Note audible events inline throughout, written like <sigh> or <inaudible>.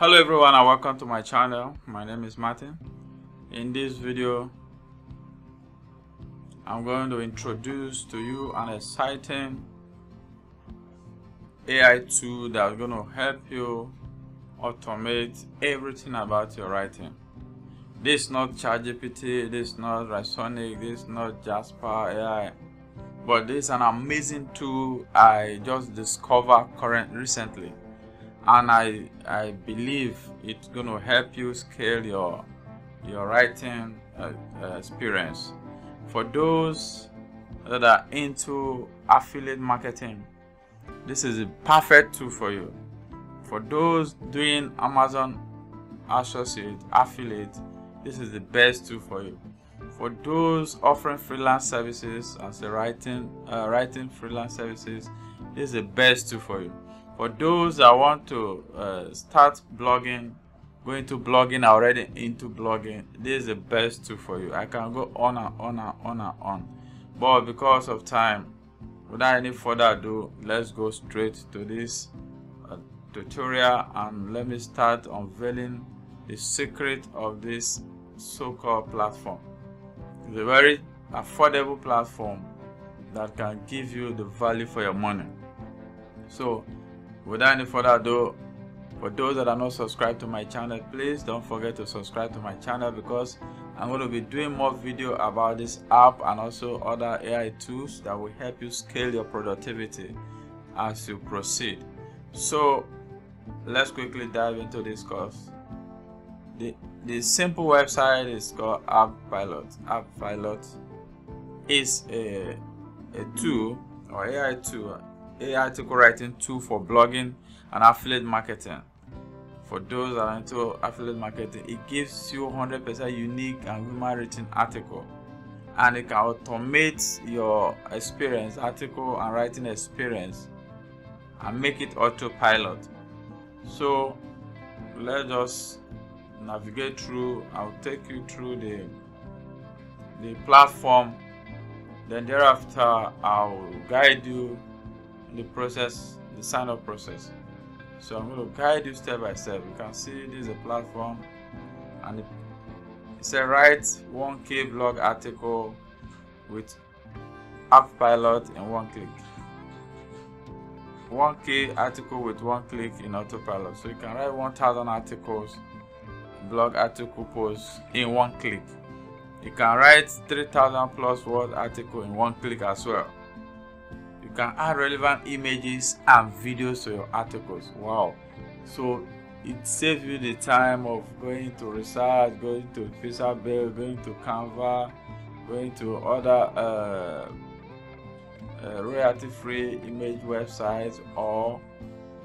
hello everyone and welcome to my channel. My name is martin. In this video i'm going to introduce to you an exciting ai tool that's going to help you automate everything about your writing. This is not ChatGPT, this is not Writesonic, this is not Jasper AI, but this is an amazing tool I just discovered current recently and I I believe it's going to help you scale your your writing uh, uh, experience. For those that are into affiliate marketing, this is a perfect tool for you. For those doing Amazon associate affiliate, this is the best tool for you. For those offering freelance services as a writing uh, writing freelance services, this is the best tool for you for those that want to uh, start blogging going to blogging already into blogging this is the best tool for you. I can go on and on and on and on. But because of time without any further ado let's go straight to this uh, tutorial and let me start unveiling the secret of this so-called platform. It's a very affordable platform that can give you the value for your money. So without any further ado for those that are not subscribed to my channel please don't forget to subscribe to my channel because i'm going to be doing more video about this app and also other ai tools that will help you scale your productivity as you proceed. So let's quickly dive into this course. The the simple website is called app pilot app pilot is a a tool or ai tool AI article writing tool for blogging and affiliate marketing. For those that are into affiliate marketing, it gives you 100% unique and human written article and it can automate your experience, article and writing experience and make it autopilot. So let's navigate through. I'll take you through the the platform. Then thereafter, I'll guide you the process, the sign up process. So I'm going to guide you step by step. You can see this is a platform and it's a write 1k blog article with Affpilot in one click. 1k article with one click in autopilot. So you can write 1000 articles, blog article posts in one click. You can write 3000 plus word article in one click as well can add relevant images and videos to your articles. Wow. So it saves you the time of going to research going to Pixabay, going to canva going to other uh, uh, royalty free image websites or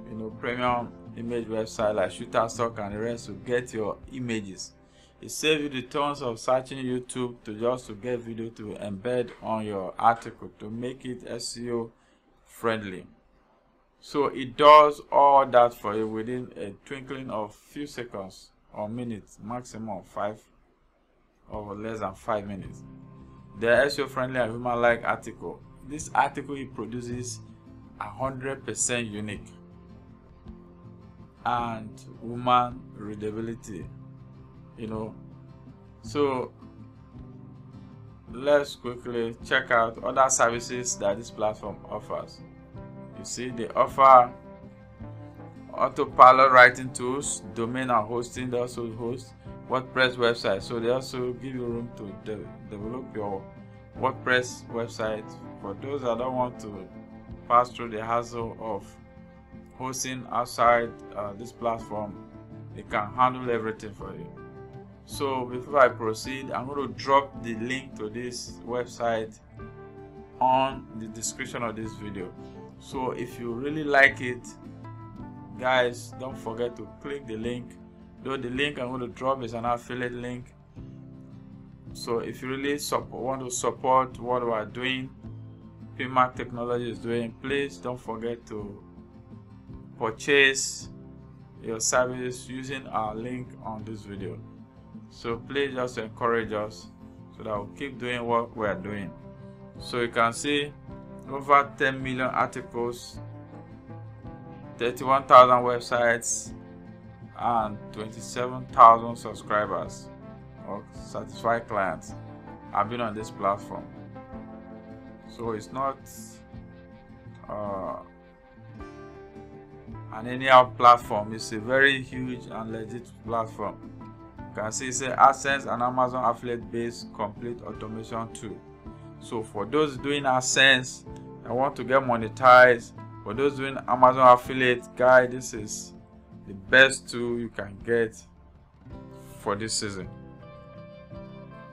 you know premium image website like shutterstock and the rest to get your images. It saves you the tons of searching youtube to just to get video to embed on your article to make it seo friendly. So it does all that for you within a twinkling of few seconds or minutes maximum five or less than five minutes. The seo friendly and human like article this article it produces a hundred percent unique and human readability you know. So let's quickly check out other services that this platform offers. You see they offer autopilot writing tools domain and hosting they also host wordpress website. So they also give you room to de develop your wordpress website. For those that don't want to pass through the hassle of hosting outside uh, this platform they can handle everything for you so before i proceed i'm going to drop the link to this website on the description of this video. So if you really like it guys don't forget to click the link. Though the link i'm going to drop is an affiliate link. So if you really want to support what we are doing PEMAC technology is doing please don't forget to purchase your service using our link on this video so please just encourage us so that we'll keep doing what we are doing so you can see over 10 million articles 31,000 websites and 27,000 subscribers or satisfied clients have been on this platform. So it's not uh, an anyhow platform, it's a very huge and legit platform. You can see it's a AdSense and Amazon affiliate based complete automation tool. So for those doing AdSense and want to get monetized, for those doing Amazon affiliate, guy, this is the best tool you can get for this season.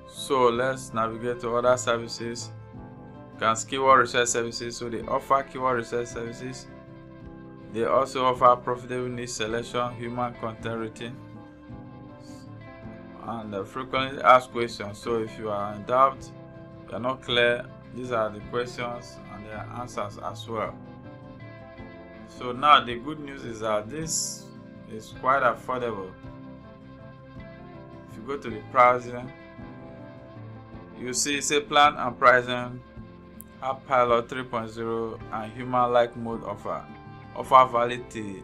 So let's navigate to other services. Can keyword research services. So they offer keyword research services. They also offer profitable niche selection, human content rating, and uh, frequently asked questions. So if you are in doubt, you are not clear, these are the questions and their answers as well. So now the good news is that this is quite affordable. If you go to the pricing, you see say plan and pricing, app pilot 3.0 and human like mode offer. Offer validity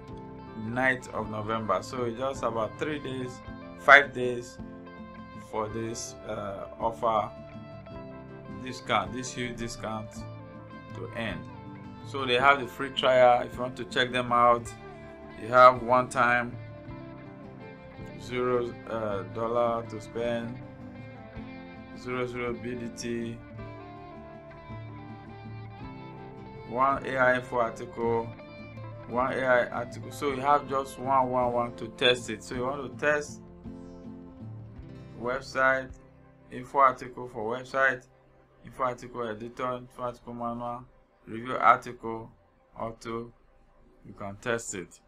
9th of November. So it's just about three days, five days for this uh, offer discount, this huge discount to end. So they have the free trial if you want to check them out. You have one time zero uh, dollar to spend, zero zero BDT, one AI info article, one AI article. So you have just one one one to test it. So you want to test website info article for website info article editor info article manual review article auto you can test it.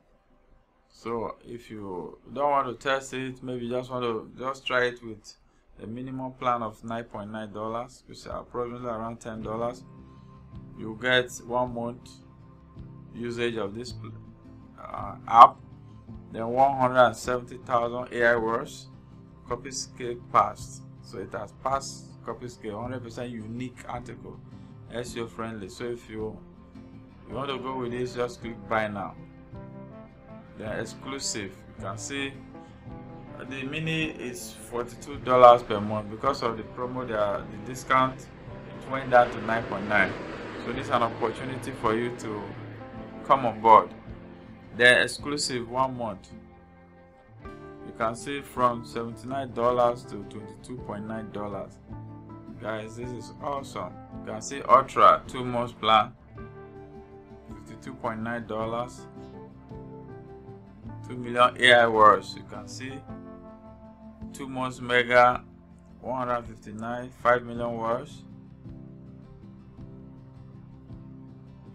So if you don't want to test it maybe you just want to just try it with a minimum plan of 9.9 dollars which is approximately around 10 dollars. You get one month usage of this uh, app then 170,000 AI words copy scale passed so it has passed copy scale 100% unique article. SEO friendly so if you you want to go with this just click buy now. They're exclusive. You can see the mini is $42 per month. Because of the promo the discount it went down to 9.9 so this is an opportunity for you to come on board. They're exclusive one month can see from $79 to $22.9 guys this is awesome. You can see ultra two months plan $52.9 2 million AI words you can see. Two months mega 159 5 million words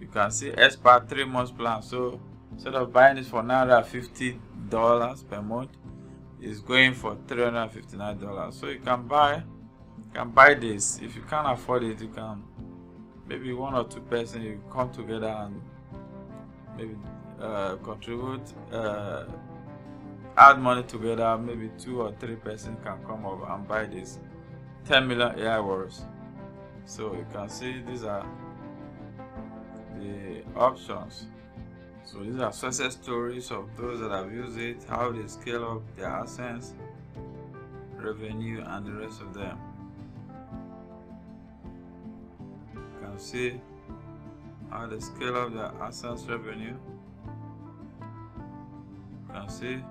you can see expert three months plan. So instead of buying this for 950 dollars per month is going for 359 dollars. So you can buy you can buy this. If you can't afford it you can maybe one or two person you come together and maybe uh, contribute uh, add money together. Maybe two or three person can come over and buy this. 10 million AI words. So you can see these are the options so these are success stories of those that have used it, how they scale up their assets, revenue, and the rest of them. You can see how they scale up their assets revenue. You can see. You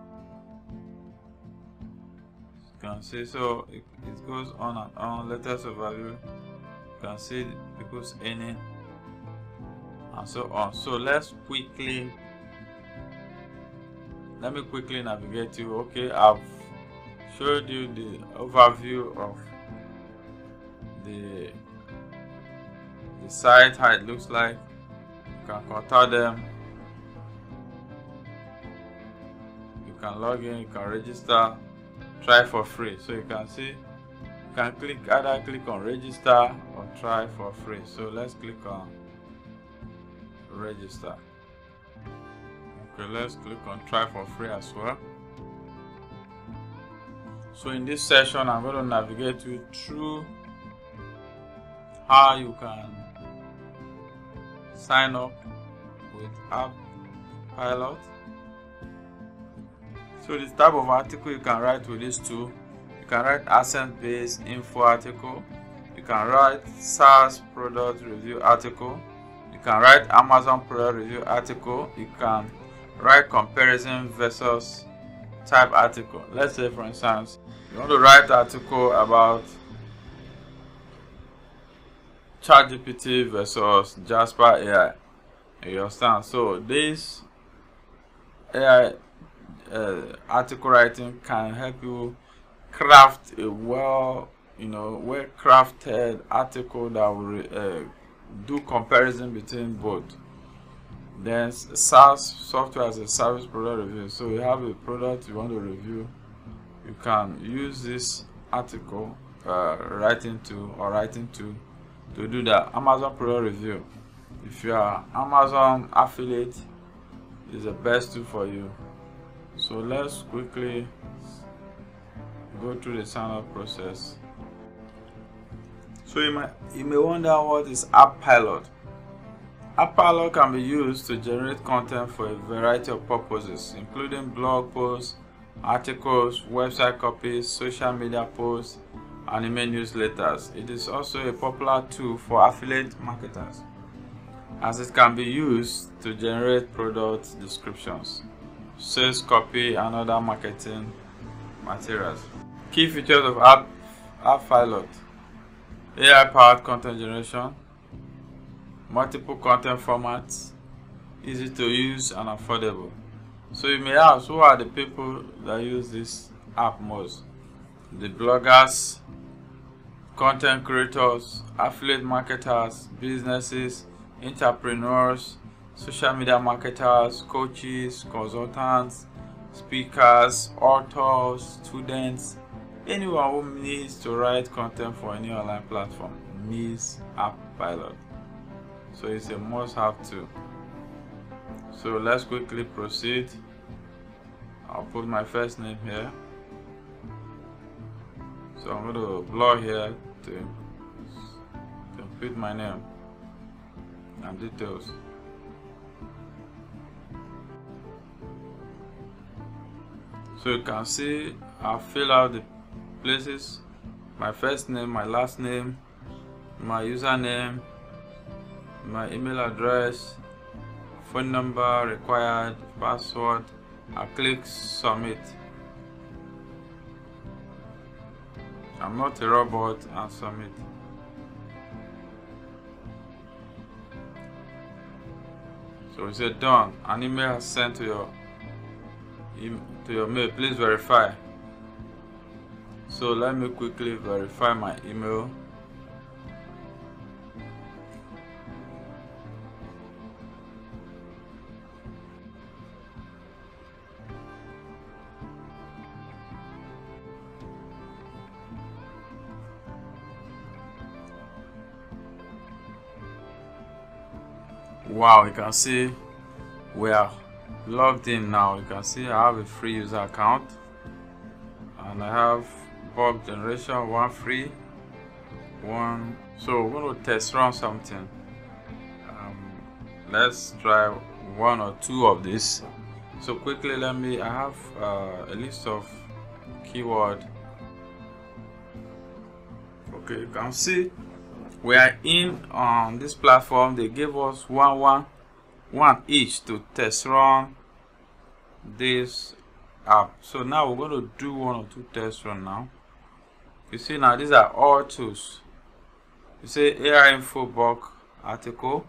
can see so it, it goes on and on. Latest overview. You can see people's earning and so on so let's quickly let me quickly navigate you. Okay i've showed you the overview of the the site how it looks like. You can contact them. You can log in you can register. Try for free. So you can see you can click either click on register or try for free. So let's click on register. Okay let's click on try for free as well. So in this session i'm going to navigate you through how you can sign up with app pilot. So the type of article you can write with these two you can write AdSense based info article, you can write SaaS product review article, can write Amazon product review article, you can write comparison versus type article. Let's say for instance, you want to write article about ChatGPT versus Jasper AI. You understand? So this AI uh, article writing can help you craft a well, you know, well crafted article that will uh, do comparison between both. Then SaaS software as a service product review. So you have a product you want to review, you can use this article uh, writing to or writing to to do the Amazon product review. If you are Amazon affiliate, is the best tool for you so let's quickly go through the sign up process so you might you may wonder what is Affpilot. App pilot can be used to generate content for a variety of purposes including blog posts articles website copies social media posts and email newsletters. It is also a popular tool for affiliate marketers as it can be used to generate product descriptions sales copy and other marketing materials. Key features of App, Affpilot AI powered content generation, multiple content formats, easy to use and affordable. So you may ask who are the people that use this app most? The bloggers, content creators, affiliate marketers, businesses, entrepreneurs, social media marketers, coaches, consultants, speakers, authors, students, anyone who needs to write content for any online platform needs App Pilot. So it's a must have to. So let's quickly proceed. I'll put my first name here. So I'm going to blur here to, put my name and details. so you can see I fill out the places. My first name my last name my username my email address phone number required password. I click submit. I'm not a robot and submit. So it said done. An email sent to your to your mail. Please verify so let me quickly verify my email. Wow you can see we are logged in now. You can see I have a free user account and I have bug generation one free one so we're going to test run something. Um, let's try one or two of these so quickly let me I have uh, a list of keyword. Okay you can see we are in on this platform. They gave us one one one each to test run this app. So now we're going to do one or two tests run now you see now these are all tools. You say AI info book article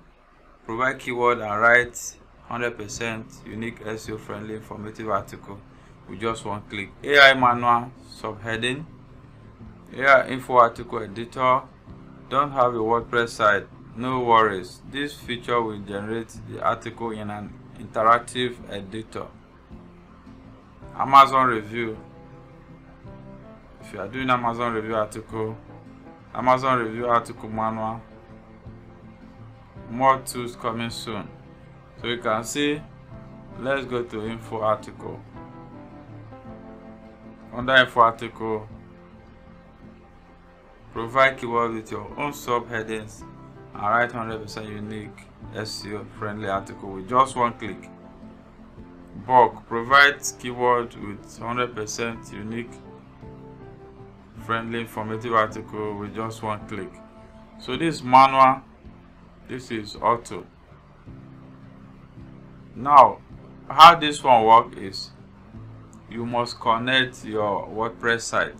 provide keyword and write 100% unique SEO friendly informative article with just one click. AI manual subheading AI info article editor. Don't have a WordPress site. No worries, this feature will generate the article in an interactive editor. Amazon review. If you are doing Amazon review article, Amazon review article manual, more tools coming soon. So you can see, let's go to info article. Under info article, provide keywords with your own subheadings and write 100% unique SEO friendly article with just one click. bulk provides keyword with 100% unique friendly informative article with just one click. So this manual this is auto. Now how this one work is you must connect your wordpress site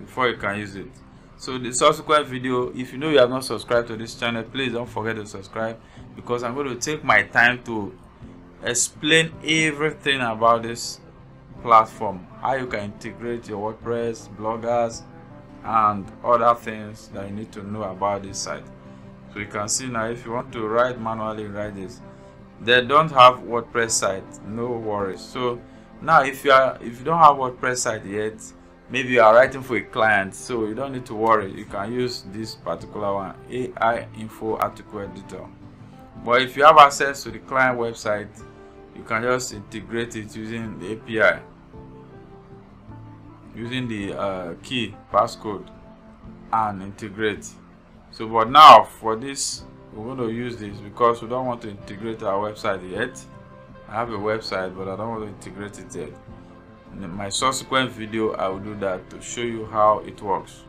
before you can use it. So the subsequent video if you know you have not subscribed to this channel please don't forget to subscribe because i'm going to take my time to explain everything about this platform how you can integrate your wordpress bloggers and other things that you need to know about this site. So you can see now if you want to write manually write this they don't have wordpress site no worries. So now if you are if you don't have wordpress site yet maybe you are writing for a client so you don't need to worry. You can use this particular one ai info article editor. But if you have access to the client website you can just integrate it using the api using the uh, key passcode and integrate. So but now for this we're going to use this because we don't want to integrate our website yet. I have a website but I don't want to integrate it yet. In my subsequent video I will do that to show you how it works.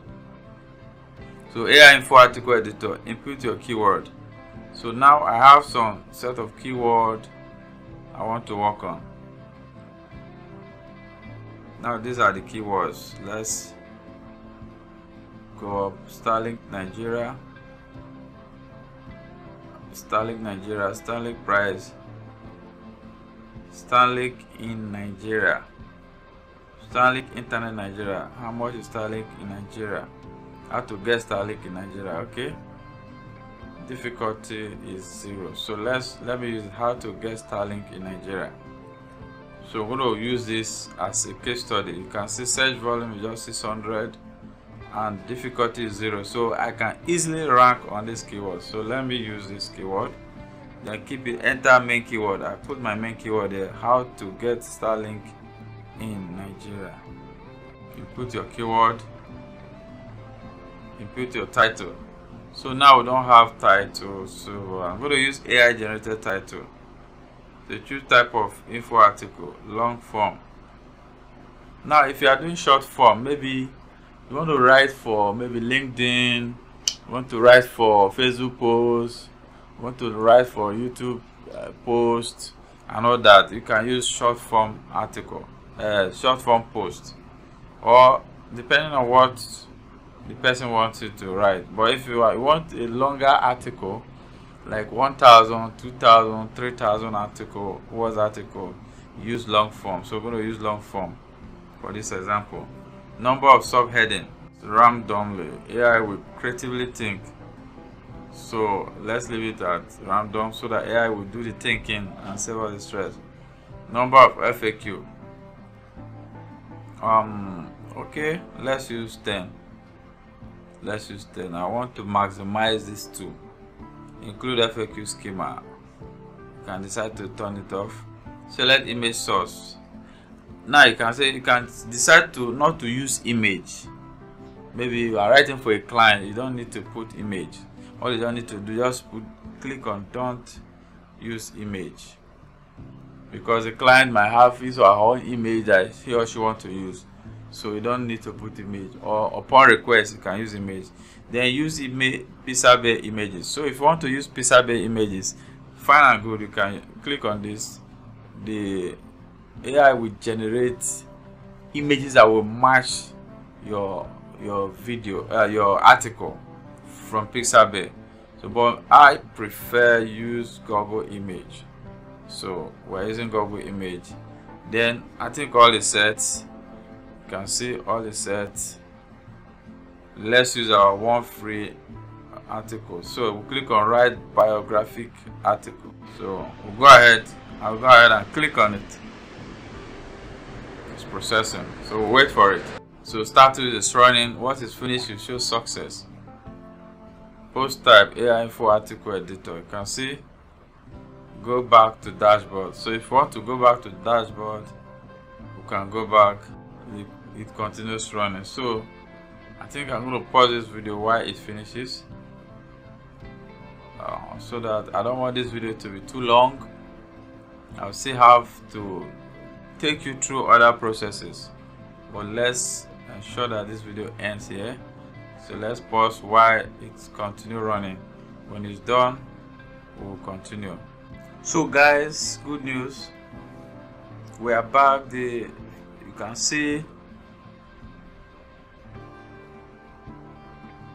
So AI info article editor input your keyword. So now I have some set of keyword I want to work on now these are the keywords let's go up Starlink Nigeria Starlink Nigeria, Starlink price, Starlink in Nigeria, Starlink Internet Nigeria. How much is Starlink in Nigeria? How to get Starlink in Nigeria? Okay. Difficulty is zero. So let's let me use how to get Starlink in Nigeria. So we're going to use this as a case study. You can see search volume is just 600 and difficulty is zero. So i can easily rank on this keyword. So let me use this keyword. Then keep it enter main keyword. I put my main keyword there how to get starlink in nigeria. You put your keyword. You put your title. So now we don't have title. So i'm going to use ai generated title to choose type of info article long form now if you are doing short form maybe you want to write for maybe LinkedIn, want to write for Facebook posts, want to write for YouTube uh, and all that, you can use short form article, uh, short form post, or depending on what the person wants you to write. But if you, you want a longer article, like 1000, 2000, 3000 article, was article, use long form. So we're going to use long form for this example. Number of subheading randomly. AI will creatively think. So let's leave it at random so that AI will do the thinking and save all the stress. Number of FAQ. Um okay, let's use 10. Let's use 10. I want to maximize this too. Include FAQ schema. You can decide to turn it off. Select image source. Now you can say you can decide to not to use image. Maybe you are writing for a client you don't need to put image. All you don't need to do just put click on don't use image. Because the client might have his or her own image that he or she want to use. So you don't need to put image. Or upon request you can use image then use image pixabay images. So if you want to use pixabay images fine and good you can click on this. The AI will generate images that will match your your video uh, your article from Pixabay so but I prefer use Google image. So we're using Google image. Then I think all the sets you can see all the sets let's use our one free article so we'll click on write biographic article so we'll go ahead I'll go ahead and click on it It's processing. So we'll wait for it. So status is running. What is finished will show success. Post type AI info article editor. You can see go back to dashboard. So if you want to go back to dashboard, you can go back. It, it continues running. So I think I'm going to pause this video while it finishes. Uh, so that I don't want this video to be too long. I'll still have to take you through other processes. But let's ensure that this video ends here. So let's pause while it's continue running. When it's done we'll continue. So guys good news. We are back. The you can see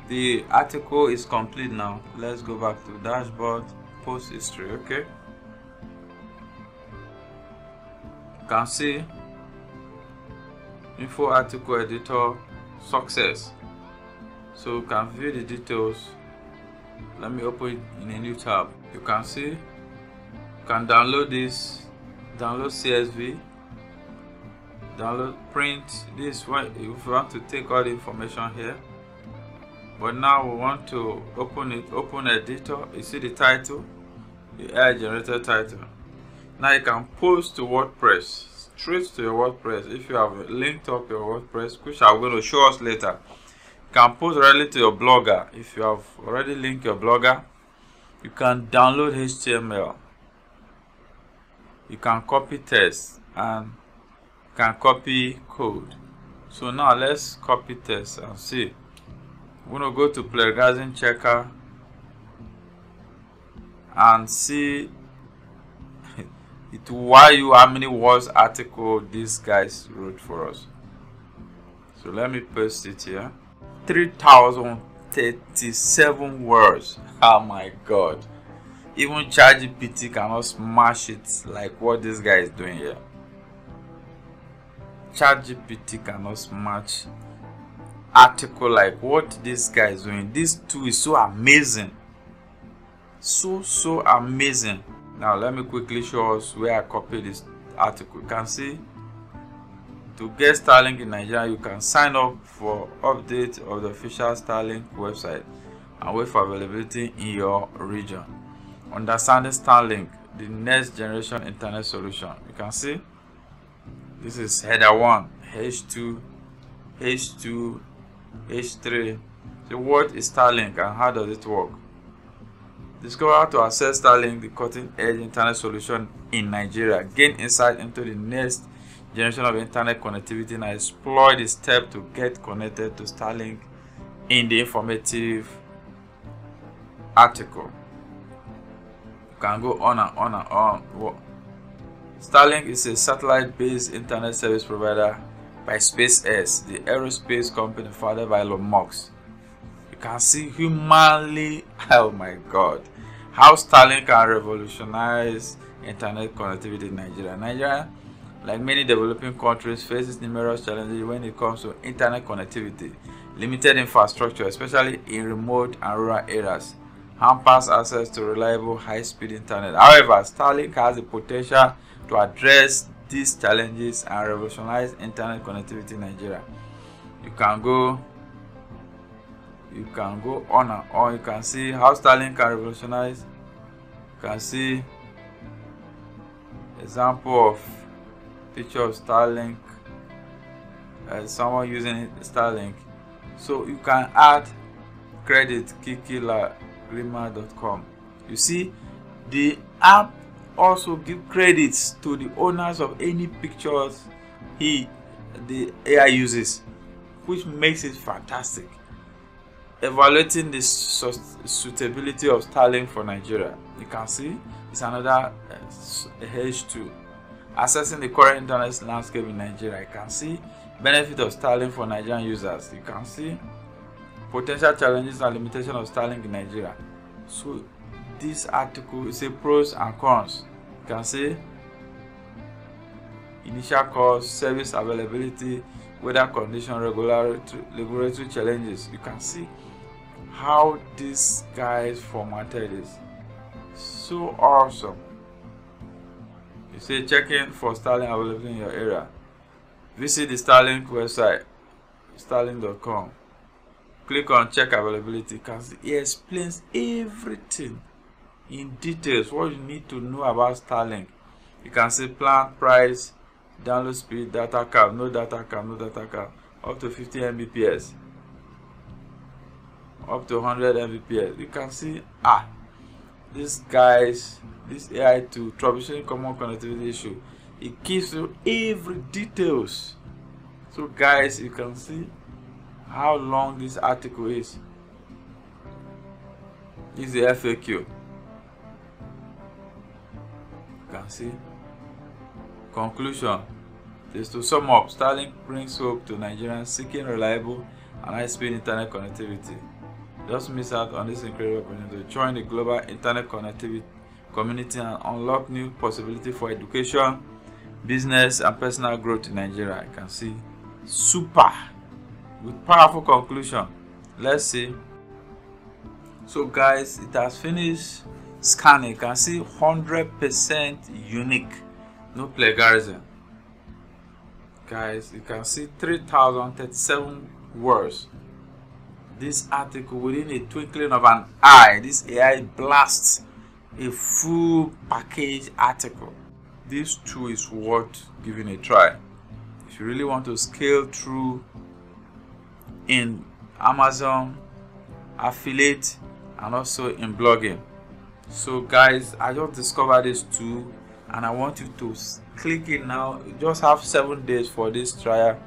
the article is complete now. Let's go back to dashboard. Post history okay? You can see info article editor success. So you can view the details. Let me open it in a new tab. You can see you can download this download csv download print this. One if you want to take all the information here but now we want to open it open editor. You see the title? The AI generated title. Now you can post to wordpress straight to your wordpress. If you have linked up your wordpress which i'm going to show us later you can post directly to your blogger. If you have already linked your blogger you can download html you can copy text and can copy code. So now let's copy text and see we're going to go to plagiarism checker and see it why you how many words article these guys wrote for us. So let me paste it here. 3037 words. <laughs> Oh my god. Even ChatGPT cannot smash it like what this guy is doing here. ChatGPT cannot smash article like what this guy is doing? This tool is so amazing. So so amazing. Now let me quickly show us where i copied this article. You can see to get starlink in nigeria you can sign up for update of the official starlink website and wait for availability in your region. Understanding starlink the next generation internet solution. You can see this is header 1 h2 h2 h3 so what is starlink and how does it work Discover how to access Starlink, the cutting edge internet solution in Nigeria. Gain insight into the next generation of internet connectivity and explore the step to get connected to Starlink in the informative article. You can go on and on and on. Starlink is a satellite based internet service provider by SpaceX, the aerospace company founded by Elon Musk You can see humanly <laughs> oh my god how Starlink can revolutionize internet connectivity in Nigeria. Nigeria, like many developing countries, faces numerous challenges when it comes to internet connectivity. Limited infrastructure, especially in remote and rural areas, hampers access to reliable high-speed internet. However, Starlink has the potential to address these challenges and revolutionize internet connectivity in Nigeria. You can go you can go on and on. You can see how Starlink can revolutionize. You can see example of picture of Starlink uh, someone using Starlink. So you can add credit kikilagrima.com you see the app also give credits to the owners of any pictures he the AI uses which makes it fantastic evaluating the suitability of Starlink for Nigeria. You can see it's another uh, H2. Assessing the current internet landscape in Nigeria. You can see benefit of Starlink for Nigerian users. You can see potential challenges and limitations of Starlink in Nigeria. So this article is a pros and cons. You can see initial cost, service availability, weather condition, regulatory, regulatory challenges. You can see how this guy's formatted is so awesome. You say checking for starlink available in your area. Visit the starlink website starlink.com click on check availability. Because it explains everything in details what you need to know about starlink. You can see plan price download speed data cap no data cap no data cap up to 50 mbps. Up to 100 mbps. You can see ah these guys this AI to troubleshooting common connectivity issue. It gives you every details. So guys you can see how long this article is. This is the FAQ see conclusion is to sum up Starlink brings hope to Nigerians seeking reliable and high-speed internet connectivity just miss out on this incredible opportunity to join the global internet connectivity community and unlock new possibilities for education business and personal growth in Nigeria. I can see super with powerful conclusion. Let's see. So guys, it has finished scanning. You can see 100% unique, no plagiarism. Guys, you can see 3037 words. This article within a twinkling of an eye, this AI blasts a full package article this too is worth giving a try if you really want to scale through in amazon affiliate and also in blogging so guys i just discovered this too and i want you to click it now. Just have seven days for this trial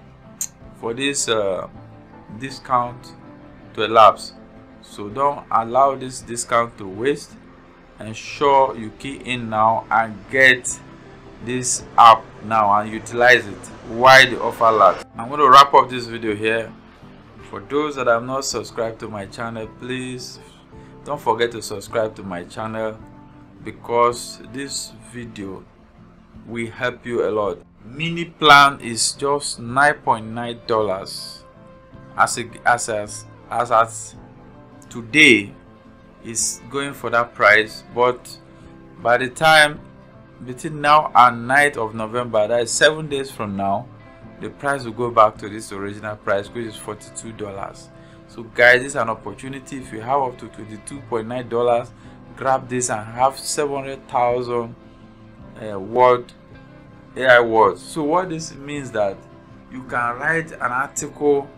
for this uh, discount to elapse. So don't allow this discount to waste. Ensure you key in now and get this app now and utilize it. While the offer lasts i'm going to wrap up this video here. For those that have not subscribed to my channel please don't forget to subscribe to my channel because this video will help you a lot. Mini plan is just 9.9 dollars. As as as as as today is going for that price. But by the time between now and 9th of November, that is seven days from now, the price will go back to this original price, which is $42. So, guys, this is an opportunity. If you have up to $22.9, grab this and have 700,000 uh, word AI words. So, what this means that you can write an article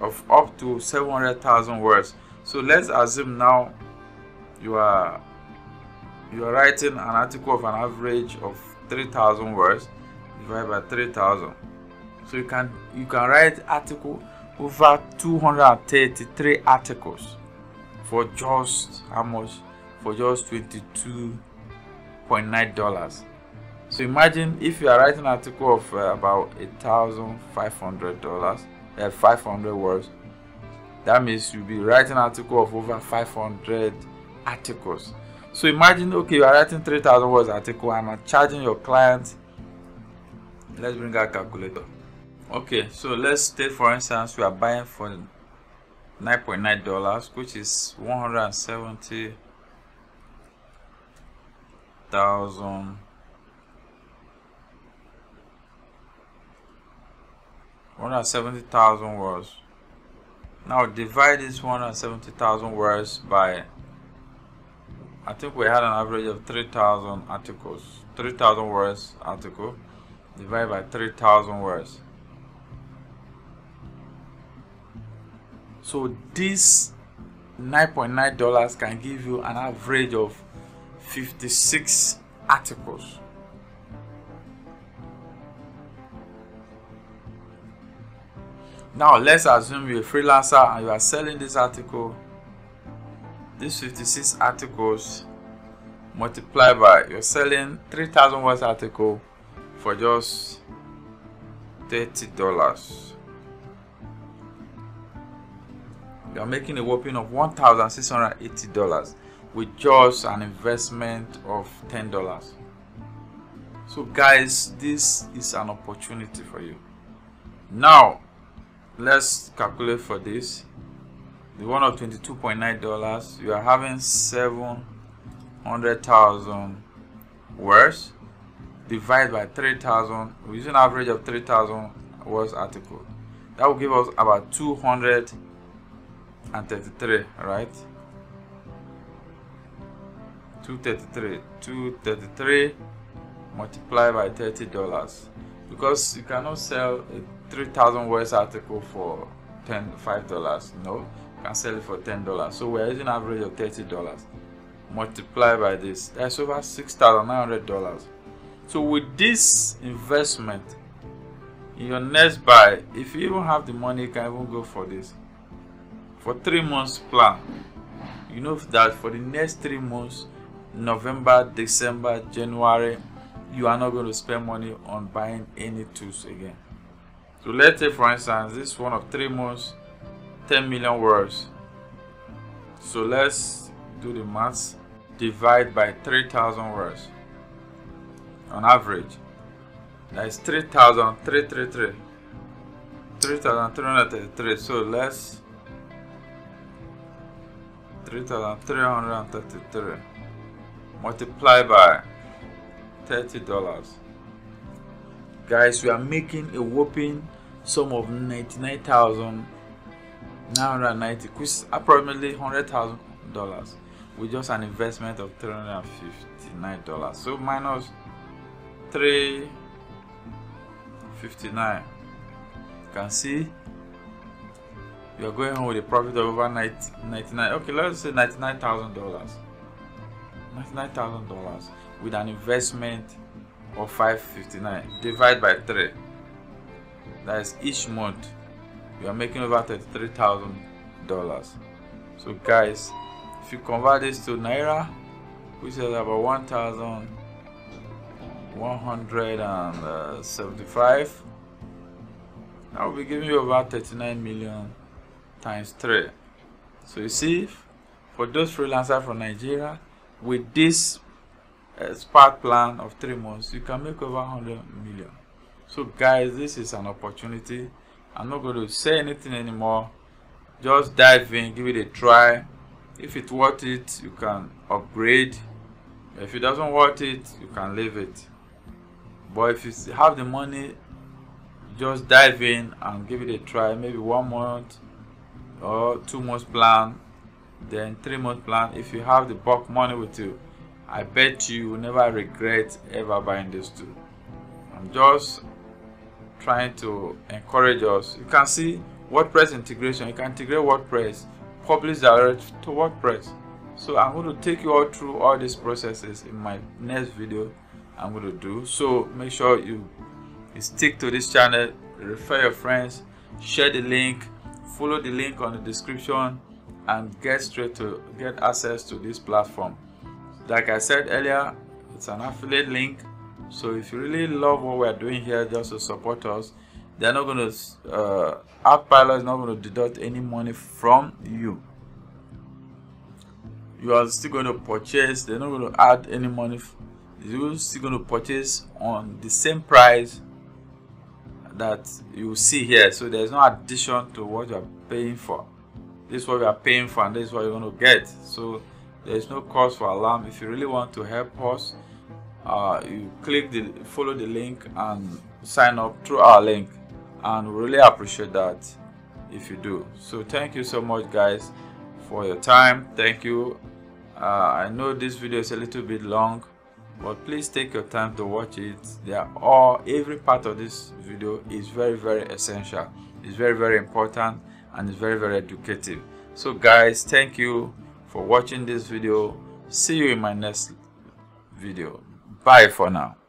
of up to 700,000 words. So, let's assume now you are you are writing an article of an average of 3000 words divided by 3000 so you can you can write article over 233 articles for just how much for just 22.9 dollars so imagine if you are writing an article of uh, about a thousand five hundred dollars uh, 500 words that means you'll be writing an article of over 500 articles so imagine, okay, you are writing 3,000 words article and are charging your client. Let's bring our calculator. Okay, so let's take for instance, we are buying for 9.9 dollars, which is 170 thousand. One hundred seventy thousand words. Now divide this one hundred seventy thousand words by I think we had an average of 3,000 articles, 3,000 words article divided by 3,000 words. So this 9.9 dollars can give you an average of 56 articles. Now let's assume you're a freelancer and you are selling this article these 56 articles multiplied by you're selling 3000 words article for just 30 dollars you're making a whopping of 1680 dollars with just an investment of 10 dollars. So guys this is an opportunity for you. Now let's calculate for this. The one of 22.9 dollars you are having 700,000 words divided by 3,000 we're using average of 3,000 words article. That will give us about 233 right 233 233 multiplied by 30 dollars. Because you cannot sell a 3000 words article for 10 five dollars no you can sell it for ten dollars. So we're using average of thirty dollars. Multiply by this that's over six thousand nine hundred dollars. So with this investment in your next buy if you even have the money you can even go for this for three months plan. You know that for the next three months november december january you are not going to spend money on buying any tools again. So let's say for instance this one of three months 10 million words. So let's do the maths divide by 3000 words. On average that is 3333 3333 so let's 3333 multiply by 30 dollars. Guys we are making a whopping sum of 99,990 which is approximately 100,000 dollars with just an investment of 359 dollars. So minus 359 you can see you are going home with a profit of over 99 okay let's say 99,000 dollars. 99,000 dollars with an investment of 559 divide by 3 that is each month you are making over 33,000 dollars. So guys if you convert this to naira which is about 1175 that will be giving you about 39 million times 3 so you see for those freelancers from nigeria with this uh, spark plan of three months you can make over 100 million. So guys this is an opportunity. I'm not going to say anything anymore. Just dive in give it a try. If it's worth it you can upgrade. If it doesn't worth it you can leave it. But if you have the money just dive in and give it a try. Maybe one month or two months plan then three month plan. If you have the bulk money with you i bet you will never regret ever buying this tool i'm just trying to encourage us. You can see wordpress integration. You can integrate wordpress publish direct to wordpress. So i'm going to take you all through all these processes in my next video i'm going to do. So make sure you stick to this channel refer your friends share the link follow the link on the description and get straight to get access to this platform. Like i said earlier it's an affiliate link. So if you really love what we're doing here just to support us they're not going to uh Affpilot is not going to deduct any money from you. You are still going to purchase they're not going to add any money. You're still going to purchase on the same price that you see here. So there's no addition to what you're paying for. This is what we are paying for and this is what you're going to get. So there's no cause for alarm. If you really want to help us uh, you click the follow the link and sign up through our link. And we really appreciate that if you do. So thank you so much guys for your time. Thank you. Uh, i know this video is a little bit long but please take your time to watch it. They are all every part of this video is very very essential. It's very very important and it's very very educative. So guys thank you for watching this video. See you in my next video. Bye for now